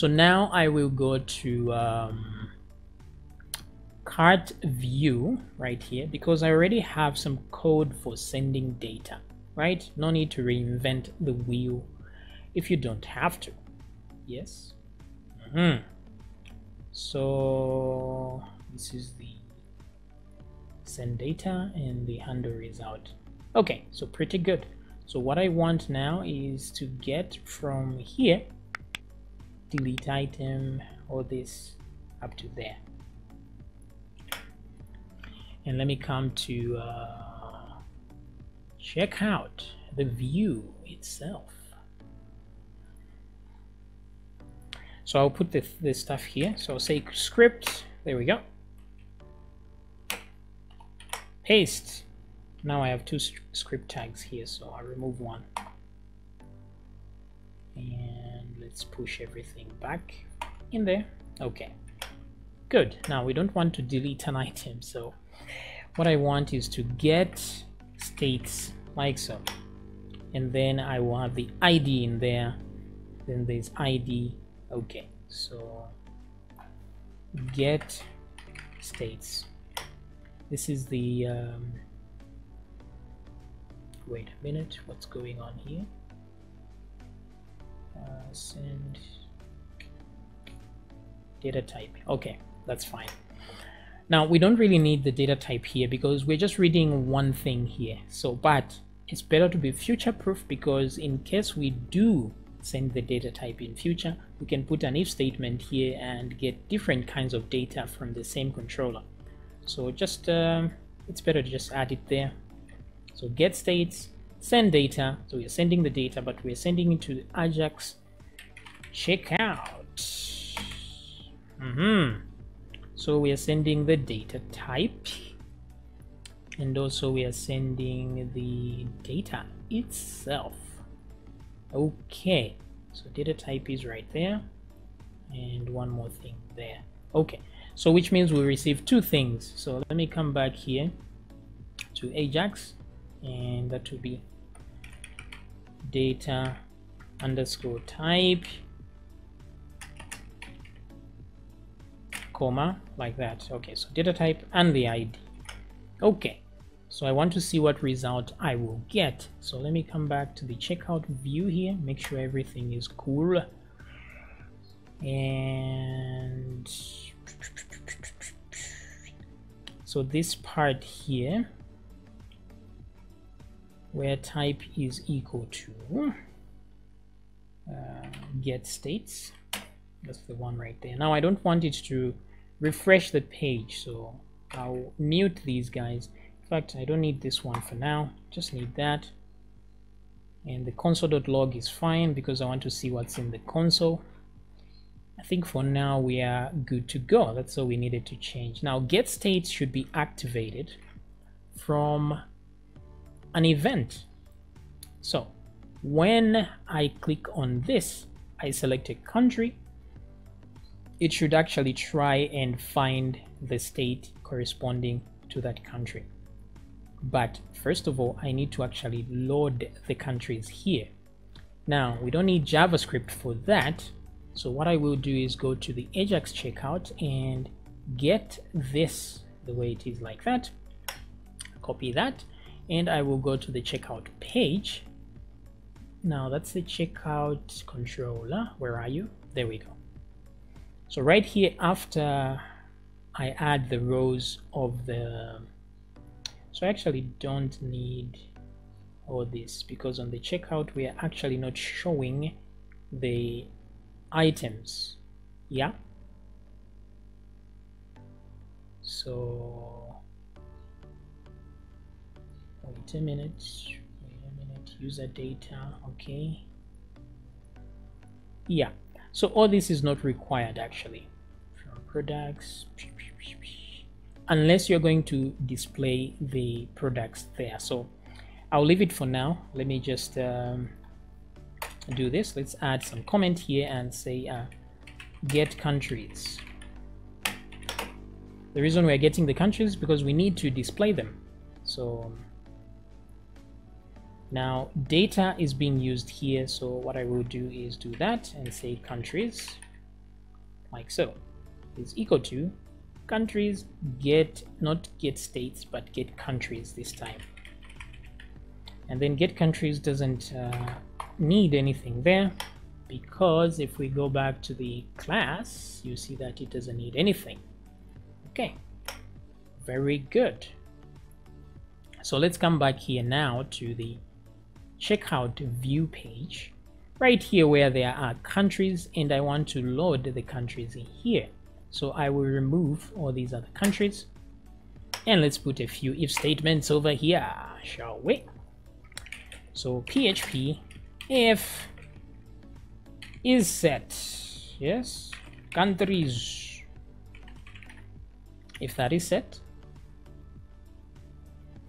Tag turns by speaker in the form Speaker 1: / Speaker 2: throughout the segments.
Speaker 1: So now I will go to um, cart view right here because I already have some code for sending data, right? No need to reinvent the wheel if you don't have to. Yes. Mm -hmm. So this is the send data and the handle is out. Okay, so pretty good. So what I want now is to get from here, delete item, all this up to there. And let me come to uh, check out the view itself. So I'll put this, this stuff here. So I'll say script, there we go. Paste now I have two script tags here, so I'll remove one. And let's push everything back in there. Okay, good. Now we don't want to delete an item, so what I want is to get states like so. And then I will have the ID in there. Then there's ID. Okay, so get states. This is the um, wait a minute what's going on here uh, send data type. Okay that's fine. Now we don't really need the data type here because we're just reading one thing here. So but it's better to be future proof because in case we do send the data type in future we can put an if statement here and get different kinds of data from the same controller. So just um, it's better to just add it there. So get states, send data. So we're sending the data, but we're sending it to Ajax checkout. Mm -hmm. So we are sending the data type and also we are sending the data itself. Okay, so data type is right there and one more thing there. Okay, so which means we receive two things. So let me come back here to Ajax and that will be data underscore type comma like that. Okay so data type and the id okay so i want to see what result i will get. So let me come back to the checkout view here make sure everything is cool. And so this part here where type is equal to uh, get states. That's the one right there. Now I don't want it to refresh the page so I'll mute these guys. In fact I don't need this one for now. Just need that. And the console.log is fine because I want to see what's in the console. I think for now we are good to go. That's all we needed to change. Now get states should be activated from an event. So when I click on this, I select a country, it should actually try and find the state corresponding to that country. But first of all, I need to actually load the countries here. Now, we don't need JavaScript for that. So what I will do is go to the Ajax checkout and get this the way it is like that. Copy that and I will go to the checkout page. Now that's the checkout controller. Where are you? There we go. So right here after I add the rows of the so I actually don't need all this because on the checkout we are actually not showing the items yeah so wait a minute wait a minute. User data. Okay. Yeah. So all this is not required actually from products. Unless you're going to display the products there. So I'll leave it for now. Let me just um, do this. Let's add some comment here and say uh, get countries. The reason we're getting the countries because we need to display them. So now data is being used here, so what I will do is do that and say countries. like so, is equal to countries get, not get states, but get countries this time. And then get countries doesn't uh, need anything there because if we go back to the class, you see that it doesn't need anything. Okay, very good. So let's come back here now to the checkout view page right here where there are countries and I want to load the countries in here. So I will remove all these other countries and let's put a few if statements over here, shall we? So PHP if is set, yes, countries, if that is set,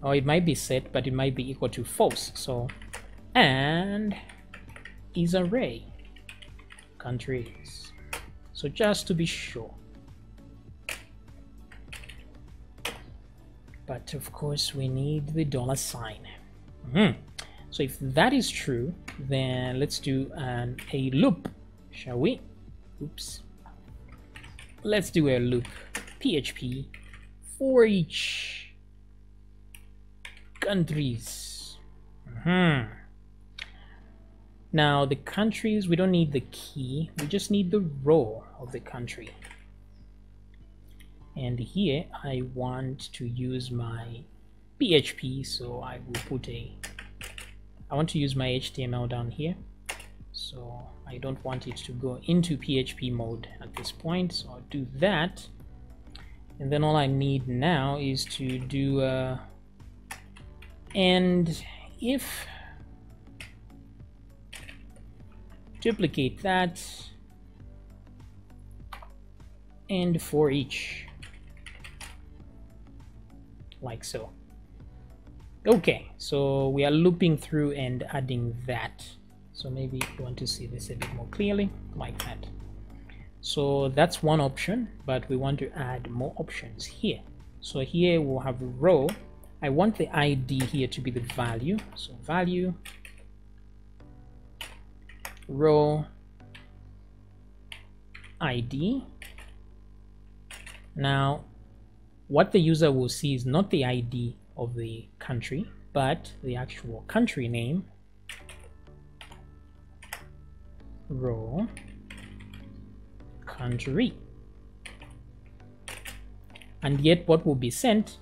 Speaker 1: or it might be set, but it might be equal to false. So, and is array countries. So just to be sure. But of course we need the dollar sign. Mm. So if that is true, then let's do an, a loop, shall we? Oops. Let's do a loop. PHP for each countries. Hmm. Now the countries, we don't need the key, we just need the row of the country. And here I want to use my PHP, so I will put a, I want to use my HTML down here. So I don't want it to go into PHP mode at this point, so I'll do that. And then all I need now is to do, uh, and if duplicate that. And for each. Like so. Okay so we are looping through and adding that. So maybe you want to see this a bit more clearly. Like that so that's one option but we want to add more options here. So here we'll have row. I want the ID here to be the value. So value row ID. Now, what the user will see is not the ID of the country, but the actual country name, row, country. And yet what will be sent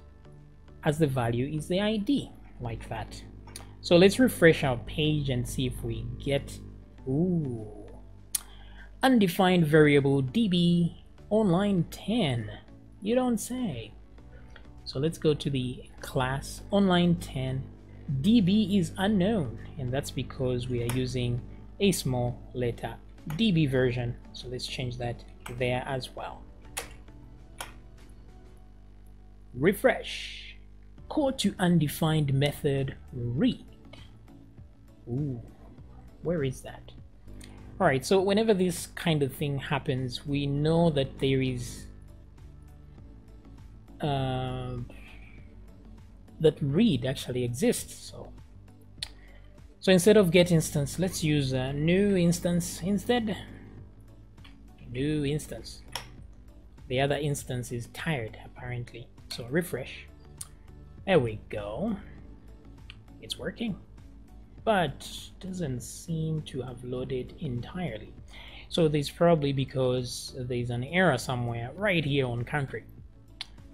Speaker 1: as the value is the ID, like that. So let's refresh our page and see if we get Ooh. Undefined variable db online 10. You don't say. So let's go to the class online 10. db is unknown and that's because we are using a small letter db version. So let's change that there as well. Refresh. Call to undefined method read. Ooh. Where is that? Alright, so whenever this kind of thing happens, we know that there is... Uh, that read actually exists, so... So instead of get instance, let's use a new instance instead. New instance. The other instance is tired, apparently. So refresh. There we go. It's working but doesn't seem to have loaded entirely. So this is probably because there's an error somewhere right here on country.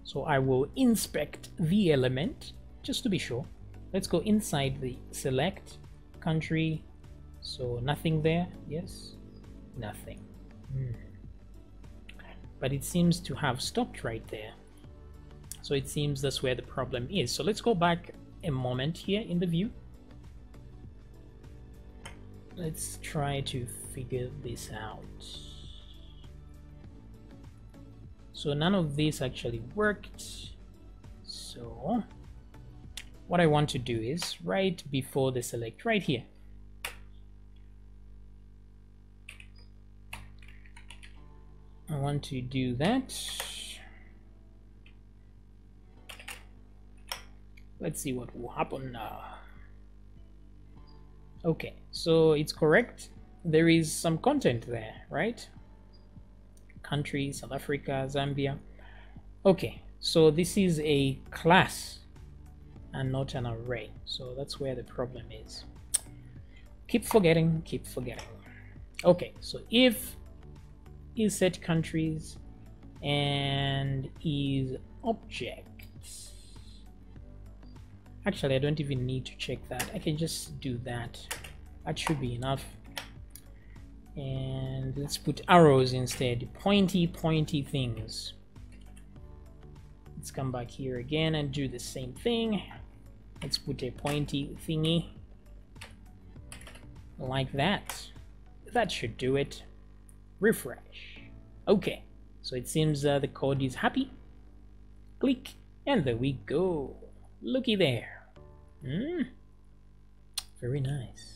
Speaker 1: So I will inspect the element just to be sure. Let's go inside the select country. So nothing there, yes, nothing. Hmm. But it seems to have stopped right there. So it seems that's where the problem is. So let's go back a moment here in the view let's try to figure this out. So none of this actually worked. So what I want to do is right before the select right here. I want to do that. Let's see what will happen now. Okay, so it's correct. There is some content there, right? country, South Africa, Zambia. Okay, so this is a class and not an array. So that's where the problem is. Keep forgetting, keep forgetting. Okay, so if is set countries and is objects. Actually, I don't even need to check that. I can just do that. That should be enough. And let's put arrows instead. Pointy, pointy things. Let's come back here again and do the same thing. Let's put a pointy thingy like that. That should do it. Refresh. Okay, so it seems uh, the code is happy. Click, and there we go. Looky there. Hmm. Very nice.